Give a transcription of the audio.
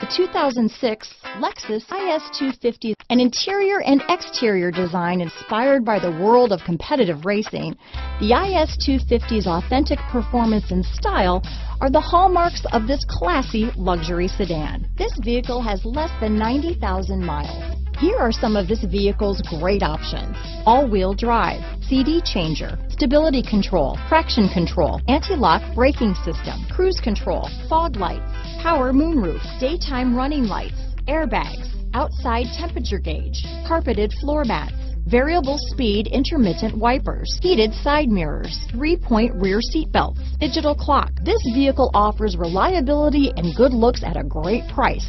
The 2006 Lexus IS250, an interior and exterior design inspired by the world of competitive racing, the IS250's authentic performance and style are the hallmarks of this classy luxury sedan. This vehicle has less than 90,000 miles. Here are some of this vehicle's great options. All-wheel drive, CD changer, stability control, traction control, anti-lock braking system, cruise control, fog lights, power moonroof, daytime running lights, airbags, outside temperature gauge, carpeted floor mats, variable speed intermittent wipers, heated side mirrors, three-point rear seat belts, digital clock. This vehicle offers reliability and good looks at a great price.